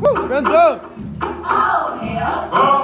Woo! Guns up! Oh, hell. Oh.